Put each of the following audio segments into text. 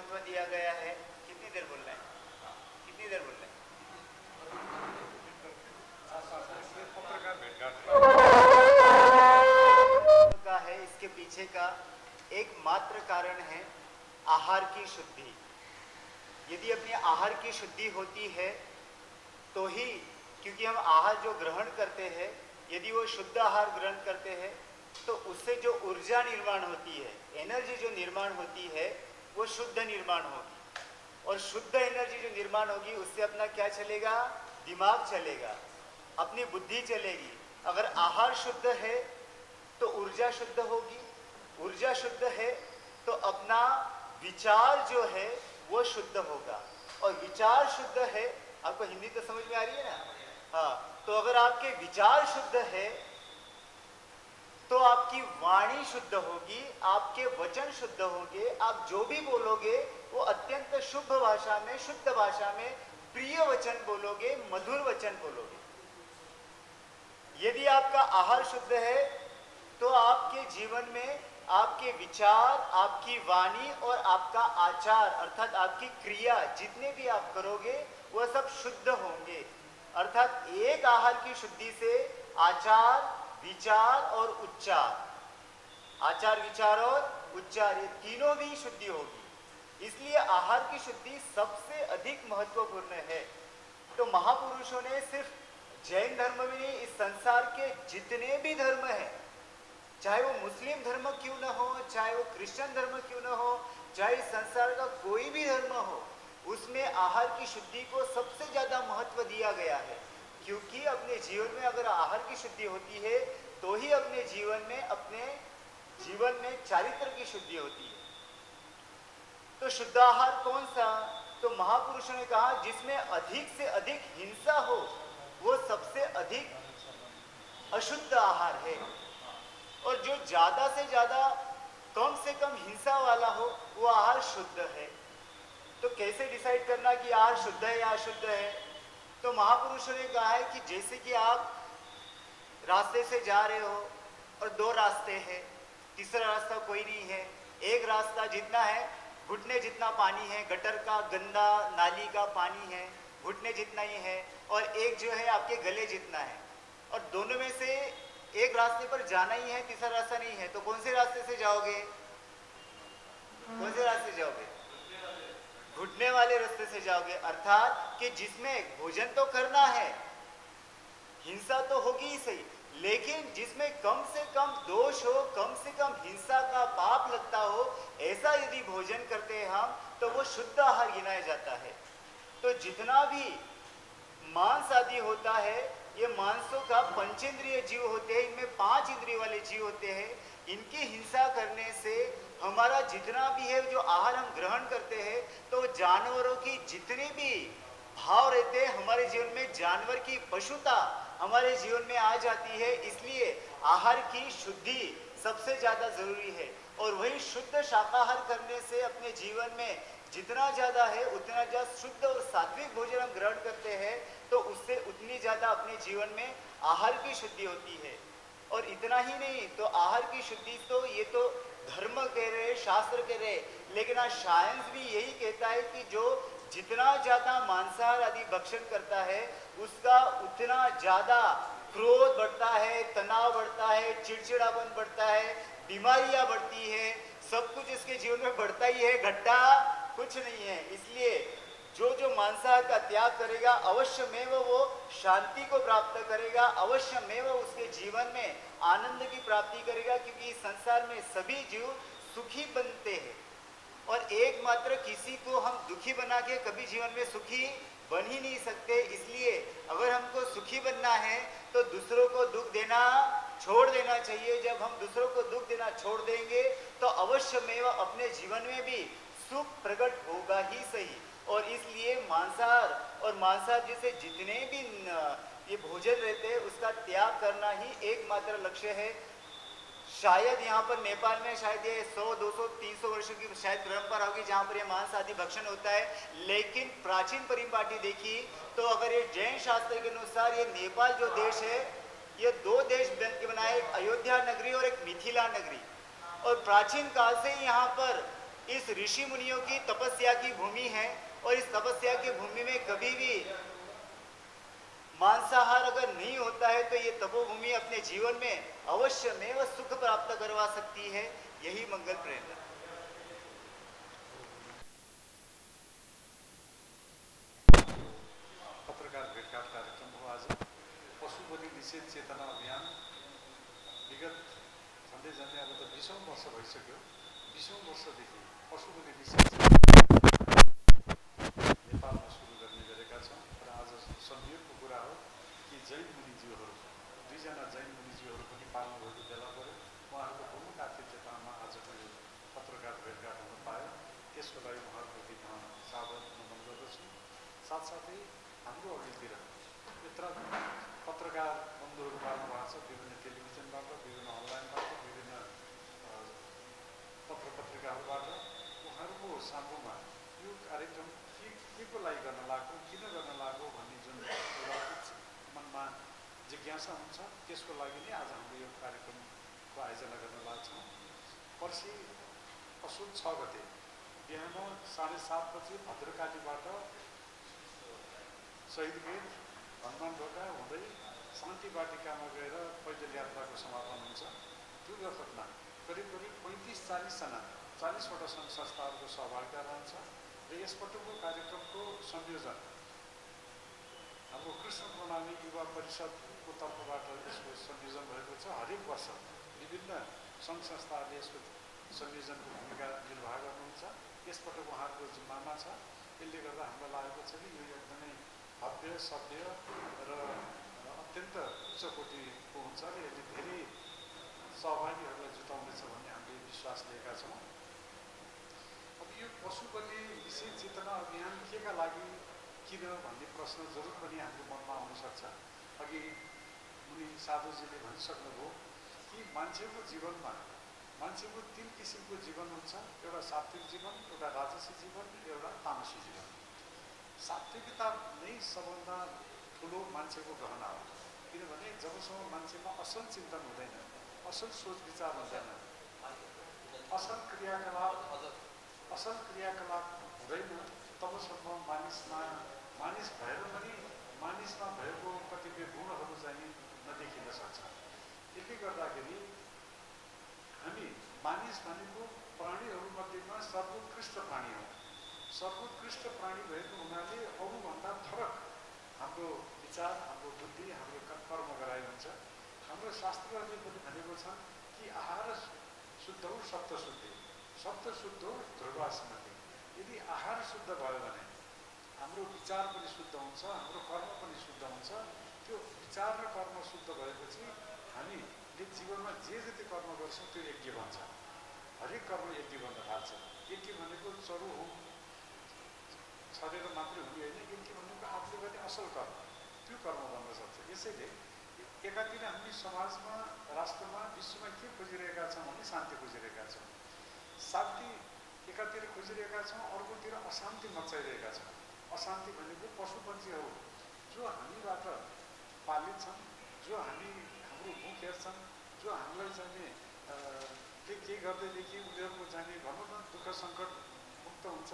महत्व दिया गया है। कितनी देर बोलना है? कितनी देर बोलना है? का है, इसके पीछे का एक मात्र कारण है आहार की शुद्धि। यदि अपने आहार की शुद्धि होती है तो ही क्योंकि हम आहार जो ग्रहण करते हैं, यदि वो शुद्ध आहार ग्रहण करते हैं तो उससे जो ऊर्जा निर्माण होती है एनर्जी जो निर्माण होती है वो शुद्ध निर्माण होगी। और शुद्ध एनर्जी जो निर्माण होगी, उससे अपना क्या चलेगा? दिमाग चलेगा, अपनी बुद्धि चलेगी। अगर आहार शुद्ध है तो ऊर्जा शुद्ध होगी। ऊर्जा शुद्ध है तो अपना विचार जो है, वो शुद्ध होगा। और विचार शुद्ध है, आपको हिंदी तो समझ में आ रही है ना? हाँ तो अगर आपके विचार शुद्ध है तो आपकी वाणी शुद्ध होगी, आपके वचन शुद्ध होंगे, आप जो भी बोलोगे, वो अत्यंत शुभ भाषा में, शुद्ध भाषा में प्रिय वचन बोलोगे, मधुर वचन बोलोगे। यदि आपका आहार शुद्ध है तो आपके जीवन में आपके विचार, आपकी वाणी और आपका आचार, अर्थात आपकी क्रिया, जितने भी आप करोगे, वह सब शुद्ध होंगे। अर्थात एक आहार की शुद्धि से आचार विचार और उच्चार। आचार, विचार और उच्चार, ये तीनों भी शुद्धि होगी। इसलिए आहार की शुद्धि सबसे अधिक महत्वपूर्ण है। तो महापुरुषों ने सिर्फ़ जैन धर्म में नहीं, इस संसार के जितने भी धर्म हैं, चाहे वो मुस्लिम धर्म क्यों न हो, चाहे वो क्रिश्चियन धर्म क्यों न हो, चाहे इस संसार का कोई भी धर्म हो, उसमें आहार की शुद्धि को सबसे ज़्यादा महत्व दिया गया है। क्योंकि अपने जीवन में अगर आहार की शुद्धि होती है तो ही अपने जीवन में, अपने जीवन में चारित्र की शुद्धि होती है। तो शुद्ध आहार कौन सा? तो महापुरुषों ने कहा, जिसमें अधिक से अधिक हिंसा हो, वो सबसे अधिक अशुद्ध आहार है। और जो ज़्यादा से ज़्यादा, कम से कम हिंसा वाला हो, वो आहार शुद्ध है। तो कैसे डिसाइड करना कि आहार शुद्ध है या अशुद्ध है? तो महापुरुषों ने कहा है कि जैसे कि आप रास्ते से जा रहे हो और दो रास्ते हैं, तीसरा रास्ता कोई नहीं है। एक रास्ता जितना है, घुटने जितना पानी है, गटर का, गंदा, नाली का पानी है, घुटने जितना ही है, और एक जो है आपके गले जितना है। और दोनों में से एक रास्ते पर जाना ही है, तीसरा रास्ता नहीं है। तो कौन से रास्ते से जाओगे? कौन से रास्ते जाओगे? घुटने वाले रास्ते से जाओगे। अर्थात कि जिसमें भोजन तो करना है, हिंसा तो होगी ही सही, लेकिन जिसमें कम से कम दोष हो, कम से कम हिंसा का पाप लगता हो, ऐसा यदि भोजन करते हैं हम तो वो शुद्ध आहार गिनाया जाता है। तो जितना भी मांस आदि होता है, ये मांसों का पंचेंद्रिय जीव होते हैं, इनमें पाँच इंद्रिय वाले जीव होते हैं। इनकी हिंसा करने से हमारा जितना भी है, जो आहार हम ग्रहण करते हैं तो जानवरों की जितने भी भाव रहते हैं, हमारे जीवन में जानवर की पशुता हमारे जीवन में आ जाती है। इसलिए आहार की शुद्धि सबसे ज़्यादा ज़रूरी है। और वही शुद्ध शाकाहार करने से अपने जीवन में जितना ज़्यादा है, उतना ज़्यादा शुद्ध और सात्विक भोजन हम ग्रहण करते हैं तो उससे उतनी ज़्यादा अपने जीवन में आहार की शुद्धि होती है। और इतना ही नहीं तो आहार की शुद्धि तो ये तो धर्म कह रहे, शास्त्र कह रहे, लेकिन आज साइंस भी यही कहता है कि जो जितना ज़्यादा मांसाहार आदि भक्षण करता है, उसका उतना ज़्यादा क्रोध बढ़ता है, तनाव बढ़ता है, चिड़चिड़ापन बढ़ता है, बीमारियाँ बढ़ती है, सब कुछ इसके जीवन में बढ़ता ही है घट्टा कुछ नहीं है। इसलिए जो जो मांसाहार का त्याग करेगा, अवश्य में वो शांति को प्राप्त करेगा, अवश्य में वो उसके जीवन में आनंद की प्राप्ति करेगा, क्योंकि इस संसार में सभी जीव सुखी बनते हैं। और एकमात्र किसी को हम दुखी बना के कभी जीवन में सुखी बन ही नहीं सकते, इसलिए अगर हमको सुखी बनना है तो दूसरों को दुख देना छोड़ देना चाहिए। जब हम दूसरों को दुख देना छोड़ देंगे तो अवश्य में अपने जीवन में भी सुख प्रकट होगा ही सही। और इसलिए मांसाहार और मांसाहार जैसे जितने भी ये भोजन रहते हैं उसका त्याग करना ही एकमात्र लक्ष्य है। शायद यहाँ पर नेपाल में शायद ये 100, 200, 300 वर्षों की शायद परंपरा होगी जहाँ पर ये मांस आदि भक्षण होता है लेकिन प्राचीन परिपाटी देखी तो अगर ये जैन शास्त्र के अनुसार ये नेपाल जो देश है ये दो देश बन के बनाए अयोध्या नगरी और एक मिथिला नगरी। और प्राचीन काल से यहाँ पर इस ऋषि मुनियों की तपस्या की भूमि है और इस तपस्या की भूमि में कभी भी मांसाहार अगर नहीं होता है तो ये तपोभूमि अपने जीवन में अवश्य में वह सुख प्राप्त करवा सकती है। यही मंगल प्रेरणा चेतना अभियान। विगत झन्डै झन्डै अब त बिसौँ वर्ष भइसक्यो। बिसौँ वर्षदेखि पशु बलि निषेध चेतना नेपालमा सुरु गर्ने गरेका छौँ र आज संयोगको कुरा हो कि जैन मुनिज्यूहरू दुईजना जैन मुनिज्यूहरू पनि पाल्नुभएको बेला पऱ्यो उहाँहरूको प्रमुख आतिथ्यतामा आजको यो पत्रकार भेटघाट हुन पायो त्यसको लागि उहाँहरूप्रति म सादर नमन गर्दछु साथसाथै हाम्रो अघितिर यत्र पत्रकार बन्धुहरू पाल्नु भएको छ विभिन्न टेलिभिजनबाट विभिन्न अनलाइनबाट विभिन्न पत्र पत्रिकाहरूबाट उहाँहरूको सामुमा यो कार्यक्रम के के को लागि गर्न लाग्यो किन गर्न लाग्यो भन्ने जुन मनमा जिज्ञासा हुन्छ त्यसको लागि नै आज हामीले यो कार्यक्रमको आयोजना गर्न लाग्छौँ। पर्सि असोज छ गते बिहान साढे सात बजी भद्रकालीबाट शहीद गेट हनुमान ढोका हुँदै शान्ति वाटिकामा गएर पैदल यात्राको समापन हुन्छ। त्यो दुर्घटना करिब करिब पैँतिस चालिसजना चालिसवटा सङ्घ संस्थाहरूको सहभागिता रहन्छ र यसपटकको कार्यक्रमको संयोजन। हाम्रो कृष्ण प्रणाली युवा परिषदको तर्फबाट यसको संयोजन भएको छ। हरेक वर्ष विभिन्न सङ्घ संस्थाहरूले यसको संयोजनको भूमिका निर्वाह गर्नुहुन्छ। यसपटक उहाँहरूको जिम्मामा छ। यसले गर्दा हामीलाई लागेको छ कि यो एकदमै भव्य सभ्य र अत्यन्त उच्च कोटिको हुन्छ र यसले धेरै सहभागीहरूलाई जुटाउनेछ भन्ने हामीले विश्वास लिएका छौँ। यो पशु बलि विशेष चेतना अभियान केका लागि किन भन्ने प्रश्न जरुर पनि हाम्रो मनमा आउनसक्छ। अघि मुनि साधुजीले भनिसक्नुभयो कि मान्छेको जीवनमा मान्छेको तिन किसिमको जीवन हुन्छ। एउटा सात्विक जीवन एउटा राजसी जीवन एउटा तामसी जीवन। सात्विकता नै सबभन्दा ठुलो मान्छेको गहना हो। किनभने जबसम्म मान्छेमा असल चिन्तन हुँदैन असल सोच विचार हुँदैन असल क्रियाकलाप असल क्रियाकलाप हुँदैन तबसम्म मानिसमा मानिस भएर पनि मानिसमा भएको कतिपय गुणहरू चाहिँ नदेखिन सक्छ। यसले गर्दाखेरि हामी मानिस भनेको प्राणीहरूमध्येमा सर्वोत्कृष्ट प्राणी हो। सर्वोत्कृष्ट प्राणी भएको हुनाले अरूभन्दा फरक हाम्रो विचार हाम्रो बुद्धि हाम्रो कर्म गराइ हुन्छ। हाम्रो शास्त्रहरूले पनि भनेको छ कि आहार शुद्ध हो सप्त शुद्धि सप्त शुद्ध हो ध्रुवासमति यदि आहार शुद्ध भयो भने हाम्रो विचार पनि शुद्ध हुन्छ हाम्रो कर्म पनि शुद्ध हुन्छ त्यो विचार र कर्म शुद्ध भएपछि हामीले जीवनमा जे जति कर्म गर्छौँ त्यो यज्ञ बन्छ हरेक कर्म यज्ञ बन्न थाल्छ यज्ञ भनेको चरु हो छरेर मात्रै हुने होइन यज्ञ भनेको आफूले गर्ने असल कर्म त्यो कर्म बन्न सक्छ यसैले एकातिर हामी समाजमा राष्ट्रमा विश्वमा के खोजिरहेका छौँ भने शान्ति खोजिरहेका छौँ शान्ति एकातिर खोजिरहेका छौँ अर्कोतिर अशान्ति मचाइरहेका छौँ। अशान्ति भनेको पशु पक्षीहरू जो हामीबाट पालित छन् जो हामी हाम्रो मुख हेर्छन् जो हामीलाई अ, के के गर्दैदेखि उनीहरूको चाहिँ भनौँ न दुःख सङ्कट मुक्त हुन्छ।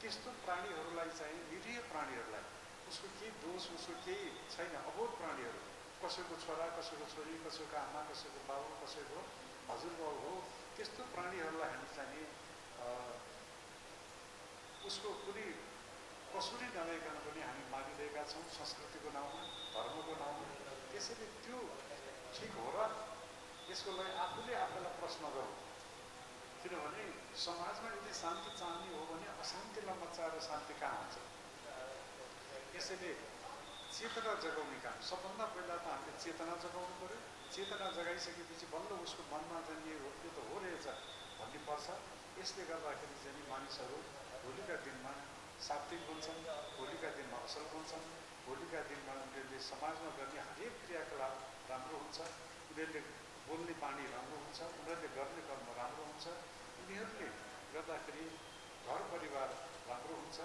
त्यस्तो प्राणीहरूलाई चाहिँ निरीह प्राणीहरूलाई उसको केही दोष उसको केही छैन अबोध प्राणीहरू। कसैको छोरा कसैको छोरी कसैको आमा कसैको बाबु कसैको हजुरबाउ हो त्यस्तो प्राणीहरूलाई हामी चाहिँ उसको कुनै कसुरी नभइकन पनि हामी मानिरहेका छौँ संस्कृतिको नाउँमा धर्मको नाउँमा। त्यसैले त्यो ठिक हो र यसको लागि आफूले आफूलाई प्रश्न गरौँ। किनभने समाजमा यदि शान्ति चाहने हो भने अशान्तिलाई मचाएर शान्ति कहाँ हुन्छ? यसैले चेतना जगाउने काम सबभन्दा पहिला त हामीले चेतना जगाउनु पऱ्यो चेतना जगाइसकेपछि बल्ल उसको मनमा चाहिँ यो यो त हो रहेछ भन्ने पर्छ। यसले गर्दाखेरि चाहिँ मानिसहरू भोलिका दिनमा सात्विक हुन्छन् भोलिका दिनमा असल हुन्छन् भोलिका दिनमा उनीहरूले समाजमा गर्ने हरेक क्रियाकलाप राम्रो हुन्छ उनीहरूले बोल्ने बानी राम्रो हुन्छ उनीहरूले गर्ने कर्म राम्रो हुन्छ उनीहरूले गर्दाखेरि घर परिवार राम्रो हुन्छ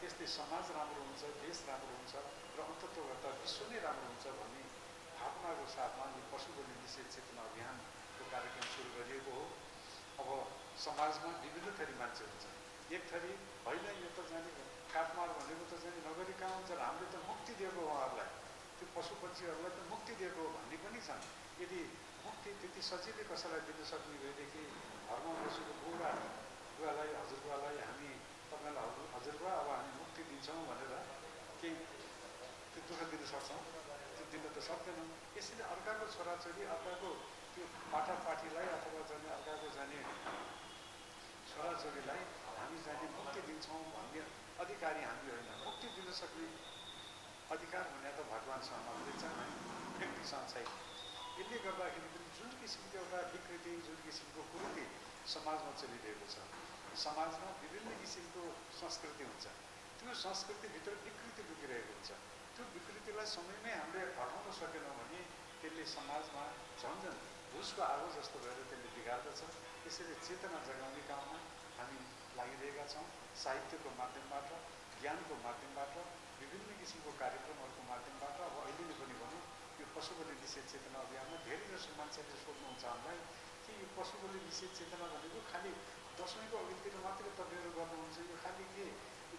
त्यस्तै समाज राम्रो हुन्छ देश राम्रो हुन्छ र अन्तत्व गर्दा विश्व नै राम्रो हुन्छ भन्ने भावनाको साथमा यो पशु बलि निषेध चेतना अभियानको कार्यक्रम सुरु गरिएको हो। अब समाजमा विभिन्न थरी मान्छे हुन्छ एक थरी होइन यो त जाने काठमार भनेको त चाहिँ नगरी कहाँ हुन्छ हामीले त मुक्ति दिएको उहाँहरूलाई। त्यो पशु पक्षीहरूलाई त मुक्ति दिएको हो भन्ने पनि छन्। यदि मुक्ति त्यति सजिलै कसैलाई दिन सक्ने भएदेखि घरमा बसेको बुढा बुवालाई हजुरबुवालाई हामी तपाईँलाई हजुर हजुरबुवा अब हामी मुक्ति दिन्छौँ भनेर केही त्यो दुःख दिन सक्छौँ। दिन त सक्दैनौँ। यसैले अर्काको छोराछोरी अर्काको त्यो पाठापाठीलाई अथवा जाने अर्काको जाने छोराछोरीलाई हामी जाने मुक्ति दिन्छौँ भन्ने अधिकारी हामी होइन। मुक्ति दिन सक्ने अधिकार भने त भगवान्सँग मात्रै छ व्यक्तिसँग छैन यसले गर्दाखेरि पनि जुन किसिमको एउटा विकृति जुन किसिमको कुरुति समाजमा चलिरहेको छ समाजमा विभिन्न किसिमको संस्कृति हुन्छ। त्यो संस्कृतिभित्र विकृति लुकिरहेको हुन्छ। त्यो विकृतिलाई समयमै हामीले हटाउन सकेनौँ भने त्यसले समाजमा झन् झन् भुसको आगो जस्तो भएर त्यसले बिगार्दछ। त्यसैले चेतना जगाउने काममा हामी लागिरहेका छौँ। साहित्यको माध्यमबाट ज्ञानको माध्यमबाट विभिन्न किसिमको कार्यक्रमहरूको माध्यमबाट। अब अहिले पनि भनौँ यो पशु बलि निषेध चेतना अभियानमा धेरै जसो मान्छेले सोध्नुहुन्छ हामीलाई कि यो पशु बलि निषेध चेतना भनेको खालि दसैँको अघितिर मात्रै तपाईँहरू गर्नुहुन्छ यो खालि के?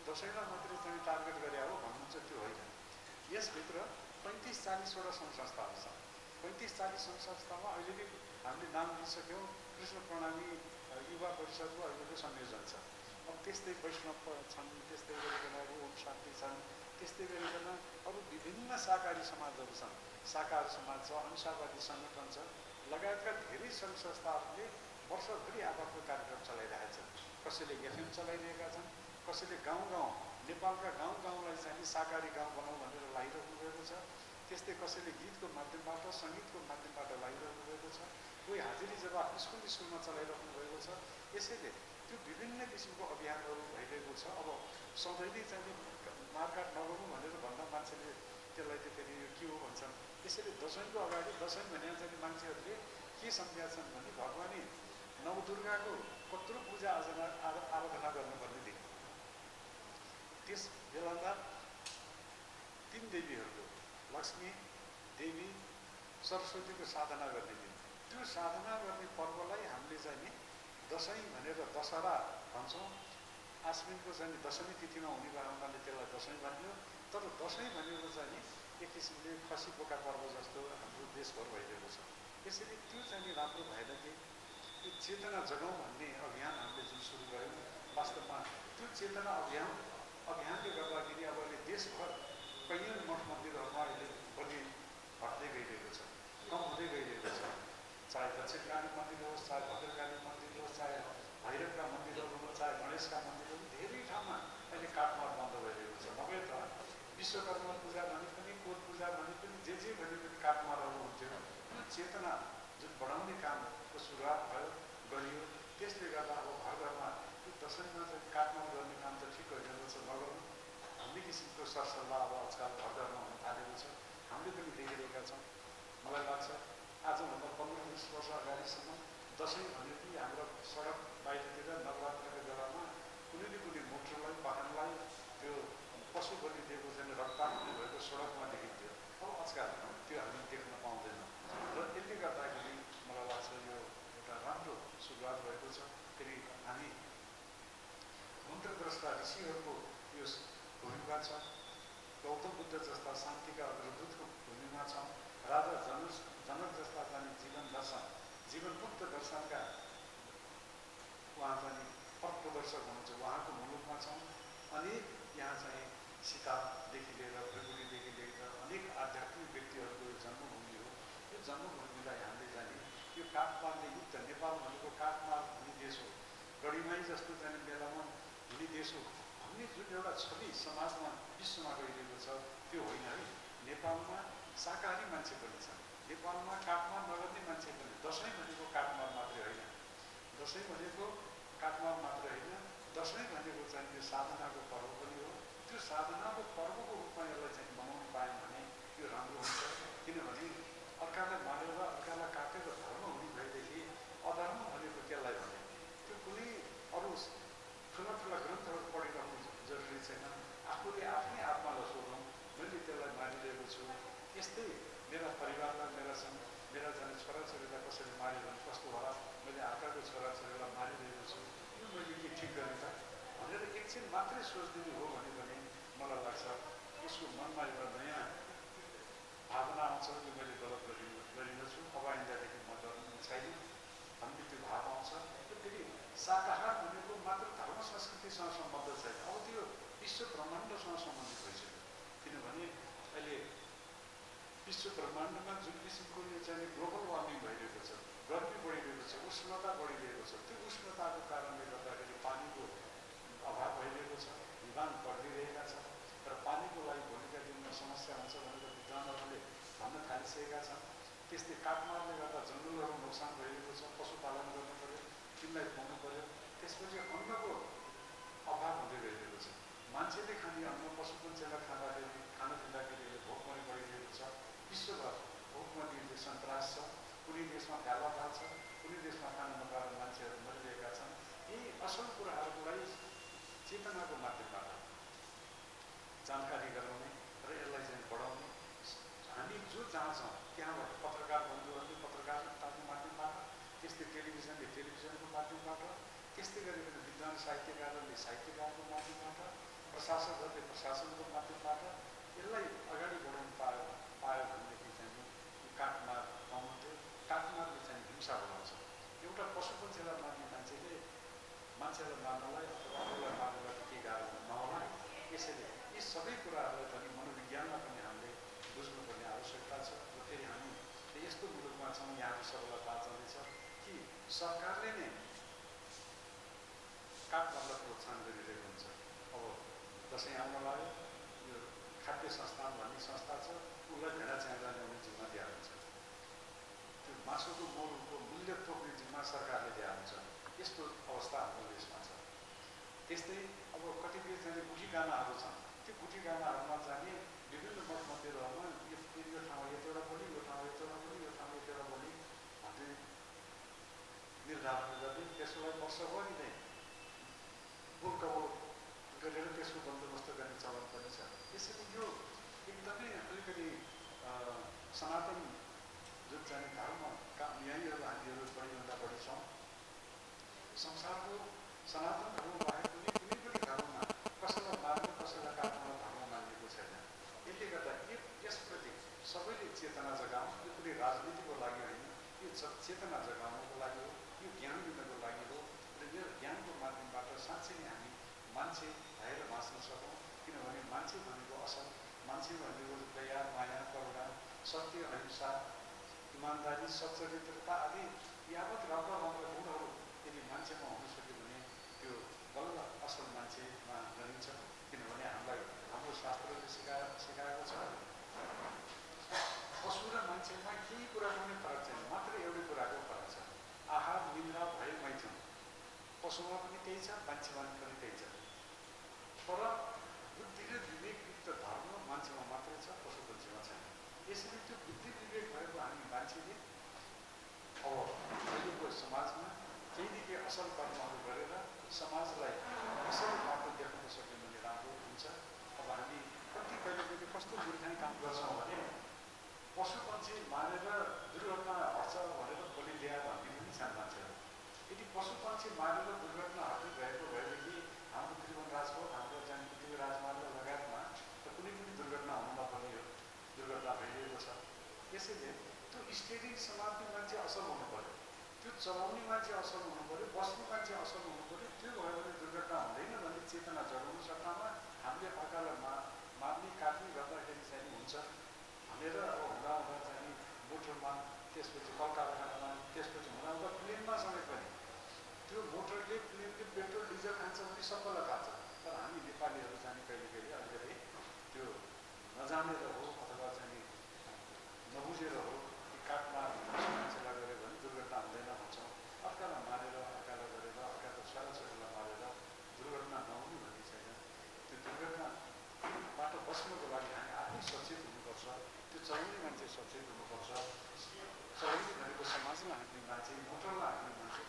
दसैँलाई मात्रै चाहिँ टार्गेट गरे हो भन्नुहुन्छ त्यो होइन। यसभित्र पैँतिस चालिसवटा सङ्घ संस्थाहरू छन् पैँतिस चालिस सङ्घ संस्थामा अहिले नै हामीले नाम लिइसक्यौँ कृष्ण प्रणामी युवा परिषदको अहिलेको संयोजन छ। अब त्यस्तै वैष्णव छन् त्यस्तै गरिकन ओम शान्ति छन् त्यस्तै गरिकन अरू विभिन्न शाकाहारी समाजहरू छन्। शाकाहारी समाज छ अनुसारवादी सङ्गठन छ। लगायतका धेरै सङ्घ संस्थाहरूले वर्षभरि आफ्नो कार्यक्रम चलाइरहेका छन् कसैले एफएम चलाइरहेका छन् कसैले गाउँ गाउँ नेपालका गाउँ गाउँलाई चाहिँ शाकाहारी गाउँ बनाऊ भनेर लागिरहनु भएको छ। त्यस्तै कसैले गीतको माध्यमबाट सङ्गीतको माध्यमबाट लागिरहनु भएको छ। कोही हाजिरी जवाब स्कुल स्कुलमा चलाइरहनु भएको छ यसैले त्यो विभिन्न किसिमको अभियानहरू भइरहेको छ। अब सधैँ नै चाहिँ मारकाट नगर्नु भनेर भन्दा मान्छेले त्यसलाई त फेरि यो के हो भन्छन्। त्यसैले दसैँको अगाडि दसैँ भने चाहिँ मान्छेहरूले के सम्झेका छन् भने भगवानी नवदुर्गाको कत्रो पूजा आजना आराधना गर्नुपर्ने त्यस बेलामा तिन देवीहरूको लक्ष्मी देवी सरस्वतीको साधना गर्ने दिन। त्यो साधना गर्ने पर्वलाई हामीले चाहिँ नि दसैँ भनेर दशहरा भन्छौँ। आश्विनको चाहिँ दशमी तिथिमा हुने हुनाले त्यसलाई दसैँ भनियो। तर दसैँ भनेको चाहिँ नि एक किसिमले खसी बोका पर्व जस्तो हाम्रो देशभर भइरहेको छ। त्यसैले त्यो चाहिँ राम्रो भएन कि? त्यो चेतना जगाउँ भन्ने अभियान हामीले जुन सुरु गऱ्यौँ वास्तवमा त्यो चेतना अभियान अभियानले गर्दाखेरि अब अहिले देशभर कैयौँ मठ मन्दिरहरूमा अहिले बलि घट्दै गइरहेको छ कम हुँदै गइरहेको छ चाहे दक्षिणकाली मन्दिर होस् चाहे भद्रकाली मन्दिर होस् चाहे भैरवका मन्दिरहरू होस् चाहे गणेशका मन्दिरहरू धेरै ठाउँमा अहिले काठमाड बन्द भइरहेको छ नभए त विश्वकर्मा पूजा भने पनि कोट पूजा भने पनि जे जे भने पनि काठमाडौँ हुन्थ्यो त्यो चेतना जुन बढाउने कामको सुरुवात भयो गरियो त्यसले गर्दा अब घर घरमा त्यो दसैँमा चाहिँ काठमाडौँ गर्ने काम त ठिक गरिरहेको छ नगरौँ भन्ने किसिमको सरसल्लाह अब आजकल घर घरमा हुन थालेको छ हामीले पनि देखिरहेका छौँ मलाई लाग्छ आजभन्दा पन्ध्र बिस वर्ष अगाडिसम्म दसैँ भनेपछि हाम्रो सडक बाहिरतिर नवरात्रको बेलामा कुनै न कुनै मोटरलाई वाहनलाई त्यो पशु बलि दिएको चाहिँ रक्तदान हुने भएको सडकमा देखिन्थ्यो अब आजकल त्यो हामी देख्न पाउँदैनौँ र यसले गर्दाखेरि मलाई लाग्छ यो एउटा राम्रो सुरुवात भएको छ फेरि हामी मन्त्रद्रष्टा ऋषिहरूको यो भूमिका छ गौतम बुद्ध जस्ता शान्तिका अग्रदूतको भूमिमा छौँ राजा जनक जनक जस्ता जाने जीवन दर्शन जीवन मुक्त दर्शनका उहाँ चाहिँ पथ प्रदर्शक हुनुहुन्छ उहाँको मुलुकमा छौँ अनि यहाँ चाहिँ सिकापदेखि लिएर भैगुडीदेखि लिएर अनेक आध्यात्मिक व्यक्तिहरूको यो जन्मभूमि हो यो जन्मभूमिलाई हामीले जाने यो काठमाडले युक्त नेपाल भनेको काठमाड हुने देश हो गढीमाई जस्तो चाहिँ मेलामा हुने देश हो भन्ने जुन एउटा छवि समाजमा विश्वमा गइरहेको छ त्यो होइन है नेपालमा शाकाहारी मान्छे पनि छन् नेपालमा काठमाड नगर्ने मान्छे पनि दसैँ भनेको काठमाड मात्रै होइन दसैँ भनेको काठमाड मात्रै होइन दसैँ भनेको चाहिँ यो साधनाको पर्व पनि हो त्यो साधनाको पर्वको रूपमा यसलाई चाहिँ मनाउनु पायौँ भने यो राम्रो हुन्छ किनभने अर्कालाई मानेर अर्कालाई काटेर धर्म हुने भएदेखि अधर्म भनेको त्यसलाई भने त्यो कुनै अरू ठुला ग्रन्थहरू पढिरहनु जरुरी छैन। आफूले आफ्नै आत्मालाई सोधौँ मैले त्यसलाई मानिरहेको छु। यस्तै मेरा परिवारलाई मेरा सँग मेरा जाने छोराछोरीलाई कसरी माऱ्यो भने कस्तो होला? मैले अर्काको छोराछोरीलाई मारिरहेको छु। यो मैले के ठिक गरेँ त? भनेर एकछिन मात्रै सोचिदिनु हो भने मलाई लाग्छ उसको मनमा एउटा नयाँ भावना आउँछ कि मैले गलत गरि गरिनछु अब आइन्दादेखि म गर्नु छैन। भन्ने त्यो भाव आउँछ। त्यो फेरि शाकाहार भनेको मात्र संस्कृतिसँग सम्बद्ध छैन अब त्यो विश्व ब्रह्माण्डसँग सम्बन्धित भइसक्यो किनभने अहिले विश्व ब्रह्माण्डमा जुन किसिमको यो चाहिँ ग्लोबल वार्मिङ भइरहेको छ गर्मी बढिरहेको छ उष्णता बढिरहेको छ त्यो उष्णताको कारणले गर्दाखेरि पानीको अभाव भइरहेको छ हिमाल बढिरहेका छन् र पानीको लागि भोलिका दिनमा समस्या हुन्छ भनेर विद्वानहरूले भन्न थालिसकेका छन् त्यस्तै काठमाडले गर्दा जङ्गलहरू नोक्सान भइरहेको छ पशुपालन गर्नु पऱ्यो तिनलाई खुवाउनु पऱ्यो त्यसपछि अन्नको अभाव हुँदै गइरहेको छ मान्छेले खाने अन्न पशु पन्छीलाई खाँदाखेरि खान दिँदाखेरि भोकमरी बढिरहेको छ विश्वभर भोकमरीले सन्तास छ कुनै देशमा भ्यालाभाव छ कुनै देशमा खान नपाएर मान्छेहरू मरिरहेका छन् यी असल कुराहरूलाई चेतनाको माध्यमबाट जानकारी गराउने र यसलाई चाहिँ बढाउने हामी जो जहाँ छौँ त्यहाँबाट पत्रकार बन्धुहरूले पत्रकारिताको माध्यमबाट त्यस्तै टेलिभिजनले टेलिभिजनको माध्यमबाट त्यस्तै गरिकन विद्वान साहित्यकारहरूले साहित्यकारको माध्यमबाट प्रशासकहरूले प्रशासनको माध्यमबाट यसलाई अगाडि बढाउनु पायो पायो भनेदेखि चाहिँ यो काठमा पाउँथ्यो काठमाडले चाहिँ हिंसा बनाउँछ एउटा पशु पन्छीलाई मार्ने मान्छेले मान्छेलाई मार्नलाई अथवा अरूलाई मार्नलाई के गाह्रो नहोला यसैले यी सबै कुराहरूलाई पनि मनोविज्ञानमा पनि हामीले बुझ्नुपर्ने आवश्यकता छ। र फेरि हामी यस्तो मुलुकमा छौँ यहाँको सबैलाई थाहा छँदैछ कि सरकारले नै काठमाडौँलाई प्रोत्साहन गरिरहेको हुन्छ अब दसैँ आउन लाग्यो यो खाद्य संस्थान भन्ने संस्था छ उसलाई भेडा च्याङ्दा ल्याउने जिम्मा दिएको हुन्छ त्यो मासुको मोलको मूल्य तोक्ने जिम्मा सरकारले दिएको हुन्छ यस्तो अवस्था हाम्रो देशमा छ त्यस्तै अब कतिपय चाहिँ गुठी गानाहरू छन् त्यो गुठी गानाहरूमा जाने विभिन्न मठ मन्दिरहरूमा यो यो ठाउँ यतिवटा बोली यो ठाउँ यतिवटा बोली यो ठाउँ यतिवटा बोली भन्ने निर्धारण गर्ने त्यसलाई वर्षभरि नै बोलकबोल गरेर त्यसको बन्दोबस्त गर्ने चलन पनि छ यसरी यो एकदमै अलिकति सनातन जुन चाहिँ धर्म का यहीँहरू हामीहरू बढीभन्दा बढी छौँ संसारको सनातन धर्म बाहेक कुनै कुनै पनि धर्ममा कसैलाई मार्ने कसैलाई काट्न धर्म मानिएको छैन यसले गर्दा यो यसप्रति सबैले चेतना जगाउँ यो कुनै राजनीतिको लागि होइन यो चेतना जगाउनको लागि हो यो ज्ञान दिनको लागि हो यो ज्ञानको माध्यमबाट साँच्चै नै हामी मान्छे भएर बाँच्न सकौँ। किनभने मान्छे भनेको असल मान्छे भनेको दया माया करुणा सत्य अहिंसा इमान्दारी सच्चरित्रता आदि यावत राम्रा राम्रा गुणहरू यदि मान्छेमा हुन सक्यो भने त्यो बल्ल असल मान्छेमा गनिन्छ किनभने हामीलाई हाम्रो शास्त्रले सिकाए सिकाएको छ। पशु र मान्छेमा केही कुराको पनि फरक छैन। मात्र एउटै कुराको फरक छ। आहार निन्द्रा पशुमा पनि त्यही छ मान्छेमा पनि त्यही छ। तर बुद्धि र विवेकयुक्त धर्म मान्छेमा मात्रै छ पशु पन्छीमा छैन। यसरी त्यो बुद्धि विवेक भएको हामी मान्छेले अब अहिलेको समाजमा केहीदेखि असल कर्महरू गरेर समाजलाई असल बाटो देखाउन सक्यो भने राम्रो हुन्छ। अब हामी कति कहिले कहिले कस्तो मूर्खाइ काम गर्छौँ भने पशु पन्छी मारेर दुर्घटना हट्छ भनेर बलि ल्याएर भन्ने पनि छन् मान्छेहरू यदि पशुपक्षी मार्ग दुर्घटना हट्नु भएको भएदेखि हाम्रो त्रिभुवन राजकोट हाम्रो जानकृति राजमार्ग लगायतमा त कुनै पनि दुर्घटना हुन नपर्ने हो दुर्घटना भइरहेको छ। त्यसैले त्यो स्टेरिङ समात्ने मान्छे असल हुनु पऱ्यो त्यो चलाउने मान्छे असल हुनु पऱ्यो बस्ने मान्छे असल हुनु पऱ्यो त्यो भयो भने दुर्घटना हुँदैन भन्ने चेतना जगाउनु सट्टामा हामीले अर्कालाई मा मार्ने काट्ने गर्दाखेरि चाहिँ हुन्छ। भनेर अब हुँदा हुँदा चाहिँ मुठोमा त्यसपछि कलकारखानामा त्यसपछि हुँदा हुँदा प्लेनमा समेत पनि त्यो मोटरले किनकि पेट्रोल डिजल खान्छ भने सबैलाई थाहा छ। तर हामी नेपालीहरू चाहिँ कहिले कहिले अलिकति त्यो नजानेर हो अथवा चाहिँ नबुझेर हो कि काठमा मान्छेलाई गऱ्यो भने दुर्घटना हुँदैन भन्छौँ। अर्कालाई मारेर अर्कालाई गरेर अर्काको छोराछोरीलाई मारेर दुर्घटना नहुने भन्ने छैन। त्यो दुर्घटनाबाट बस्नुको लागि हामी आफै सचेत हुनुपर्छ। त्यो चलाउने मान्छे सचेत हुनुपर्छ। चलाउने भनेको समाजमा हामी मान्छे मोटरमा हामी मान्छे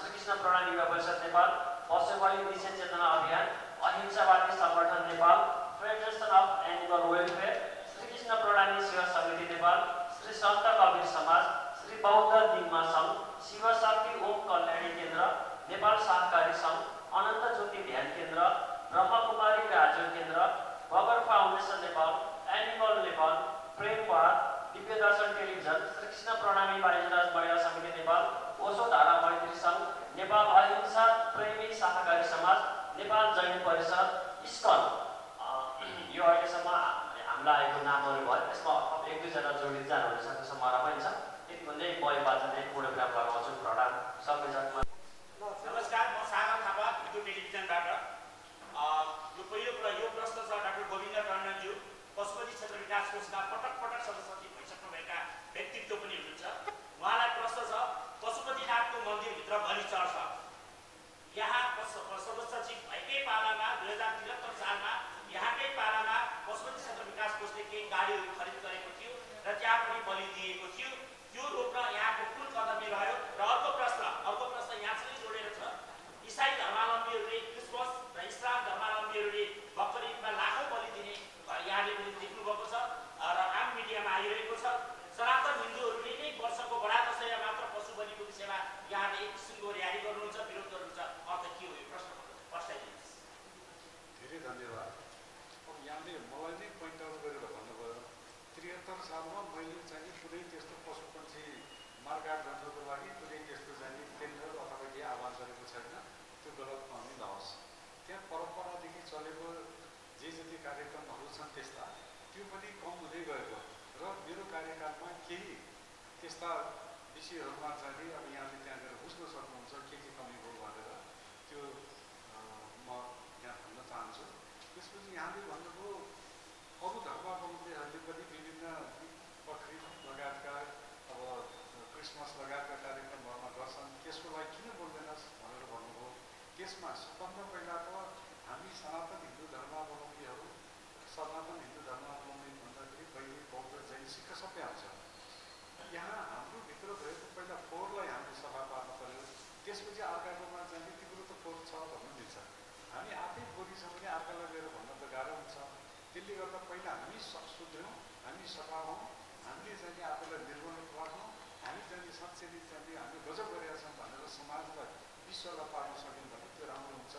श्रीकृष्ण प्रणाली परिषद नेपाल पशुपालि दिशा चेतना अभियान अहिंसावादी सङ्गठन Nepal federation of animal welfare Shrikrishna प्रणाली सेवा समिति नेपाल श्री सन्त कवीर समाज श्री बौद्ध दिग्मा सङ्घ शिवशक्ति ओम कल्याणी केन्द्र नेपाल सहकारी सङ्घ अनन्त ज्योति ध्यान केन्द्र ब्रह्मकुमारी राज्य केन्द्र बगर foundation Nepal animal Nepal Prem park Divyadarshan television Shrikrishna Pranami बालिजराज महिला समिति नेपाल कोषोधारा मैत्री सङ्घ नेपाल अहिंसा प्रेमी सहकारी समाज नेपाल जैन परिषद स्कन यो अहिलेसम्म हामीलाई आएको नामहरू भयो। यसमा एक दुईजना जोडित जानुहुनेछ त्यसमा मलाई पनि छ यतिभन्दै बय बाजा नै प्रोग्राम लगाउँछु प्रणाम सबैजना नमस्कार म सागर थापा हिन्दू टेलिभिजनबाट। यो पहिलो कुरा यो प्रश्न छ डाक्टर गोविन्द टन्डनज्यू पशुपति क्षेत्र विकास कोषका मन्दिरभित्र बलि चढ्छ। यहाँ सचिव भएकै पालामा दुई हजार त्रिहत्तर सालमा यहाँकै पालामा पशुपति क्षेत्र विकास कोषले केही गाडीहरू खरिद गरेको थियो र त्यहाँ पनि बलि दिएको थियो। त्यो रोक्न यहाँको कुन कदमी रह्यो र अर्को प्रश्न अर्को प्रश्न यहाँसँगै जोडेर छ। इसाई धर्मावलम्बी त्यस्ता विषयहरूमा चाहिँ अब यहाँले त्यहाँ गएर बुझ्न सक्नुहुन्छ के के कमी भयो भनेर त्यो म यहाँ भन्न चाहन्छु त्यसपछि यहाँले भन्नुभयो अरू धर्मावलम्बीहरूले पनि विभिन्न बकरिद लगायतका अब क्रिसमस लगायतका कार्यक्रमहरूमा गर्छन् त्यसको लागि किन बोल्दैनस् भनेर भन्नुभयो त्यसमा सबभन्दा पहिला त हामी सनातन हिन्दू धर्मावलम्बीहरू सनातन हिन्दू धर्मावलम्बी भन्दाखेरि पहिले बौद्ध जैन सिक्ख सबै आउँछ यहाँ हाम्रो भित्र भएको पहिला फोहोरलाई हामीले सफा पार्नु पऱ्यो त्यसपछि अर्काकोमा चाहिँ तिम्रो त फोहोर छ भन्नु मिल्छ हामी आफै फोहोरी छौँ भने अर्कालाई गएर भन्न त गाह्रो हुन्छ त्यसले गर्दा पहिला हामी सुध्र्यौँ हामी सफा हौँ हामीले चाहिँ आफूलाई निर्मल राखौँ हामी चाहिँ साँच्चै चाहिँ हामी गजब गरेका छौँ भनेर समाजलाई विश्वलाई पार्न सक्यौँ भने त्यो राम्रो हुन्छ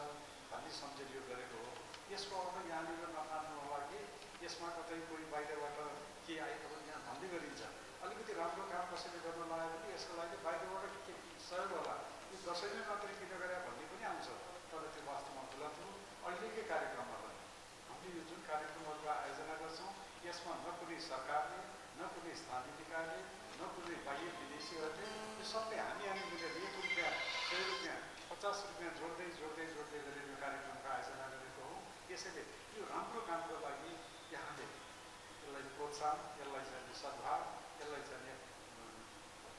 भन्ने सम्झेर यो गरेको हो यसको अर्थ यहाँनिर नमान्नु होला कि यसमा कतै कोही बाहिरबाट के पनि यहाँ भन्दै गरिन्छ अलिकति राम्रो काम कसैले गर्न लगायो भने यसको लागि बाहिरबाट के सहयोग होला यो दसैँले मात्रै किन गरे भन्ने पनि आउँछ तर त्यो वास्तवमा गलत हो अहिलेकै कार्यक्रमहरूलाई हामीले यो जुन कार्यक्रमहरूको आयोजना गर्छौँ यसमा न कुनै सरकारले न कुनै स्थानीय निकायले न कुनै बाह्य विदेशीहरूले यो सबै हामी हामी मिलेर एक रुपियाँ सय रुपियाँ पचास रुपियाँ जोड्दै जोड्दै जोड्दै गरेर यो कार्यक्रमको आयोजना गरेको हो यसैले यो राम्रो कामको लागि यहाँले यसलाई प्रोत्साहन यसलाई चाहिँ सद्भाव यसलाई चाहिँ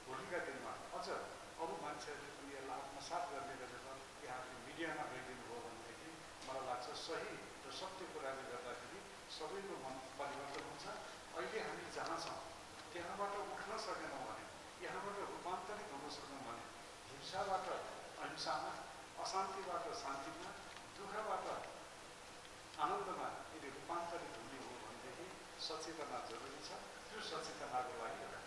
भोलिका दिनमा अझ अरू मान्छेहरूले पनि यसलाई आत्मसात गर्ने गरेर यहाँले मिडियामा गइदिनु भयो भनेदेखि मलाई लाग्छ सही र सत्य कुराले गर्दाखेरि सबैको मन परिवर्तन हुन्छ। अहिले हामी जहाँ छौँ त्यहाँबाट उठ्न सकेनौँ भने यहाँबाट रूपान्तरित हुन सक्यौँ भने हिंसाबाट अहिंसामा अशान्तिबाट शान्तिमा दुःखबाट आनन्दमा यदि रूपान्तरित हुने हो भनेदेखि सचेतना जरुरी छ। लागि एउटा